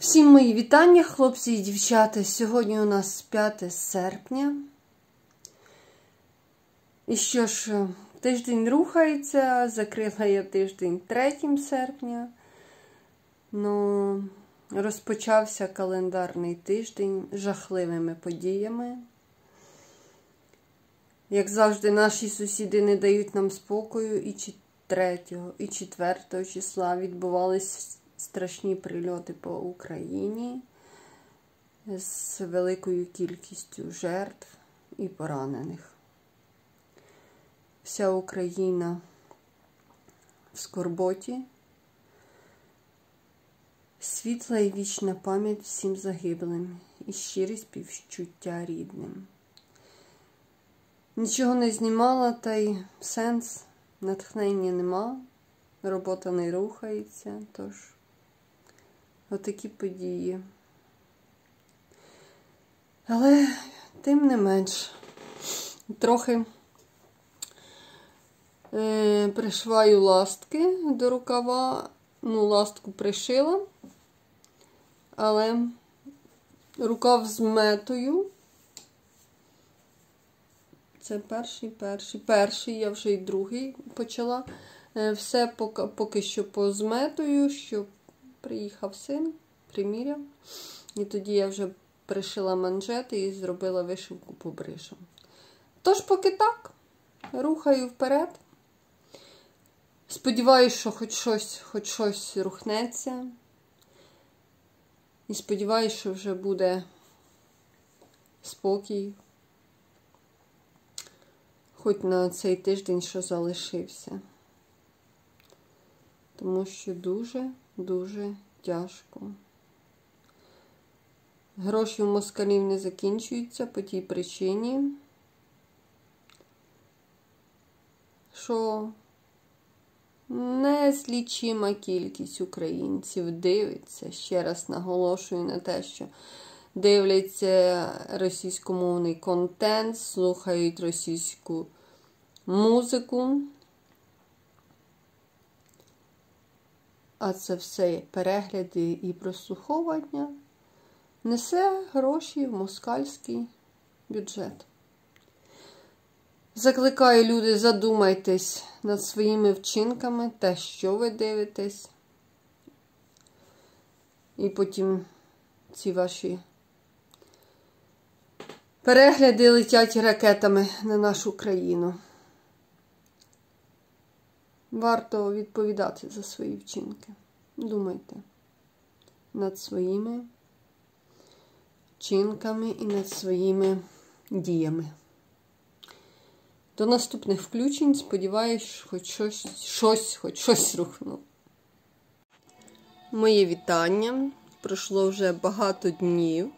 Всім мої вітання, хлопці і дівчата. Сьогодні у нас 5 серпня. І що ж, тиждень рухається, закрила я тиждень 3 серпня. Ну, розпочався календарний тиждень жахливими подіями. Як завжди, наші сусіди не дають нам спокою, і 3 і 4 числа відбувались страшні прильоти по Україні з великою кількістю жертв і поранених. Вся Україна в скорботі, світла і вічна пам'ять всім загиблим і щирі співчуття рідним. Нічого не знімала, та й сенс, натхнення нема, робота не рухається, тож отакі події. Але тим не менш, трохи е, пришваю ластки до рукава, ну, ластку пришила, але рукав з метою. Це перший, перший, перший, я вже й другий почала. Все поки, поки що позметую, щоб приїхав син, приміряв. І тоді я вже пришила манжети і зробила вишивку по бришам. Тож, поки так, рухаю вперед. Сподіваюсь, що хоч щось, хоч щось рухнеться. І сподіваюсь, що вже буде спокій. Хоч на цей тиждень, що залишився. Тому що дуже-дуже тяжко. Гроші у москалів не закінчуються по тій причині, що незлічима кількість українців дивиться, ще раз наголошую на те, що дивляться російськомовний контент, слухають російську музику. А це все перегляди і прослуховування несе гроші в москальський бюджет. Закликаю люди, задумайтесь над своїми вчинками, те, що ви дивитесь. І потім ці ваші перегляди летять ракетами на нашу країну. Варто відповідати за свої вчинки. Думайте над своїми вчинками і над своїми діями. До наступних включень, сподіваюсь, хоч щось, щось, хоч щось рухнуло. Моє вітання. Пройшло вже багато днів.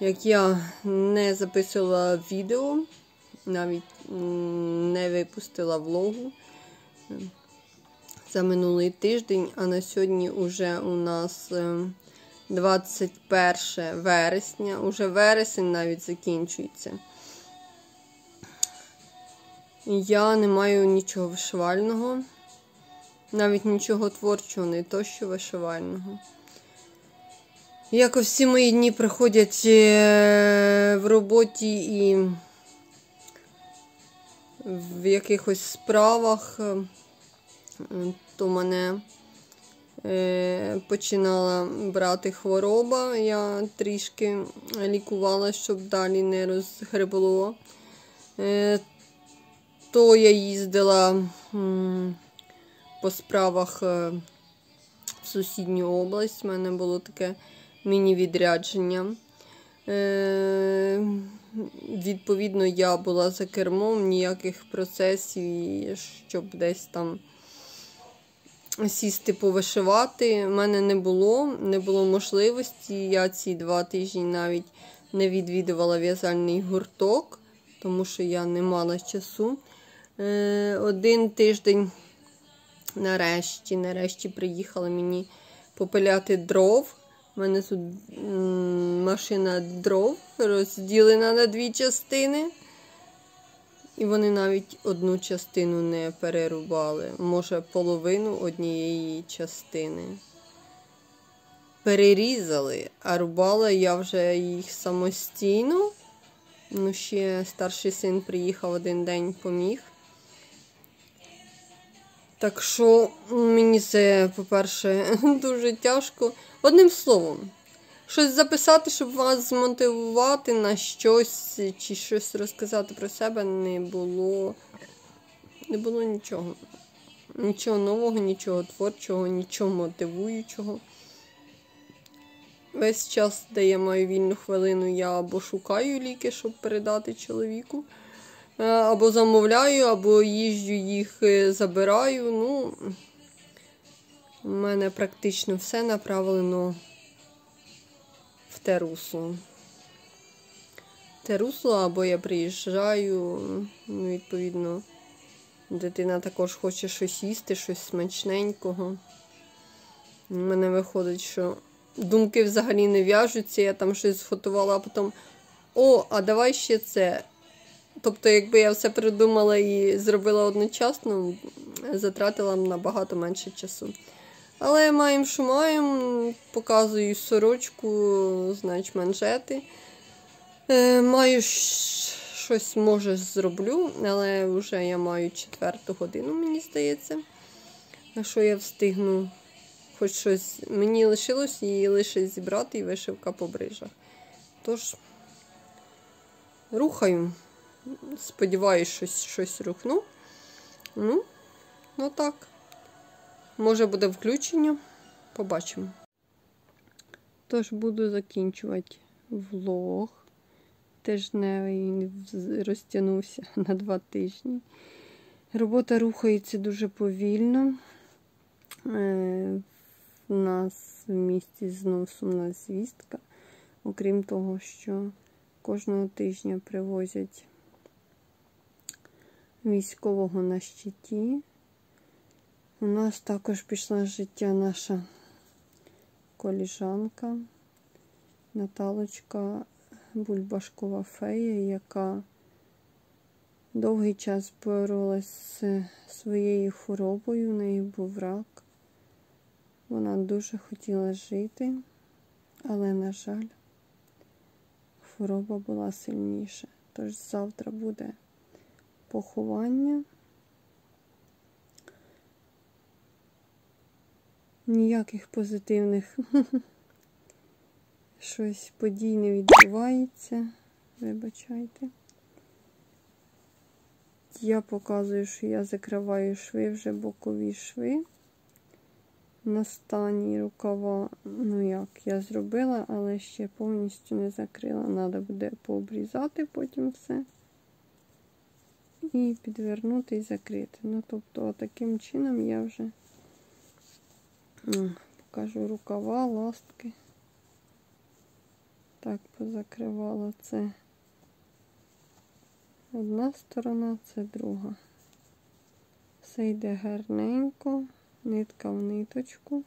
Як я не записувала відео, навіть не випустила влогу за минулий тиждень, а на сьогодні вже у нас 21 вересня, уже вересень навіть закінчується. Я не маю нічого вишивального, навіть нічого творчого, не то що вишивального. Як всі мої дні проходять в роботі і в якихось справах, то мене починала брати хвороба. Я трішки лікувала, щоб далі не розгребло. То я їздила по справах в сусідню область. У мене було таке міні-відрядження. Відповідно, я була за кермом, ніяких процесів, щоб десь там сісти повишивати. У мене не було, не було можливості. Я ці два тижні навіть не відвідувала в'язальний гурток, тому що я не мала часу. Один тиждень, нарешті, нарешті приїхала мені попиляти дров. У мене тут машина дров розділена на дві частини. І вони навіть одну частину не перерубали. Може, половину однієї частини. перерізали, а рубала я вже їх самостійно. Ну, ще старший син приїхав один день поміг. Так що мені це, по-перше, дуже тяжко. Одним словом, щось записати, щоб вас змотивувати на щось чи щось розказати про себе не було. Не було нічого. Нічого нового, нічого творчого, нічого мотивуючого. Весь час, де я маю вільну хвилину, я або шукаю ліки, щоб передати чоловіку, або замовляю, або їжджу їх е, забираю. Ну, у мене практично все направлено в те русло. Те русло, або я приїжджаю, ну, відповідно, дитина також хоче щось їсти, щось смачненького. У мене виходить, що думки взагалі не в'яжуться, я там щось зготувала, а потім о, а давай ще це. Тобто, якби я все придумала і зробила одночасно, затратила набагато менше часу. Але маємо, що маємо, показую сорочку, значить манжети. Е, маю щось, може, зроблю, але вже я маю четверту годину, мені здається. На що я встигну хоч щось мені лишилось її лише зібрати і вишивка по брижах. Тож, рухаю. Сподіваюсь, щось щось рухну. Ну, ну так. Може буде включення. Побачимо. Тож буду закінчувати влог. Тижневий розтягнувся на два тижні. Робота рухається дуже повільно. Е, у нас в місті знов сумна звістка. Окрім того, що кожного тижня привозять військового на щиті. У нас також пішла з життя наша коліжанка Наталочка Бульбашкова фея, яка довгий час боролась з своєю хворобою, в неї був рак. Вона дуже хотіла жити, але, на жаль, хвороба була сильніша. Тож завтра буде поховання. Ніяких позитивних щось подій не відбувається. Вибачайте. Я показую, що я закриваю шви вже бокові шви на стані рукава, ну як, я зробила, але ще повністю не закрила. Треба буде пообрізати потім все. І підвернути і закрити. Ну, тобто, таким чином я вже покажу рукава, ластки. Так, позакривала це одна сторона, це друга. Все йде гарненько нитка в ниточку.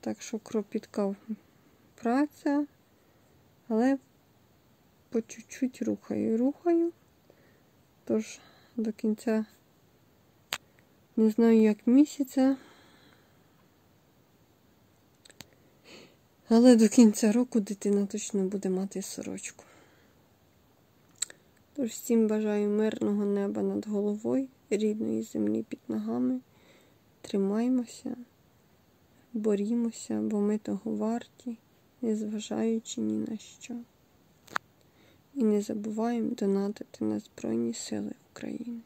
Так що кропітка праця, але по чуть-чуть рухаю, рухаю. Тож до кінця не знаю, як місяця. Але до кінця року дитина точно буде мати сорочку. Тож всім бажаю мирного неба над головою, рідної землі під ногами. Тримаймося, борімося, бо ми того варті, незважаючи ні на що. І не забуваємо донатити на Збройні Сили України.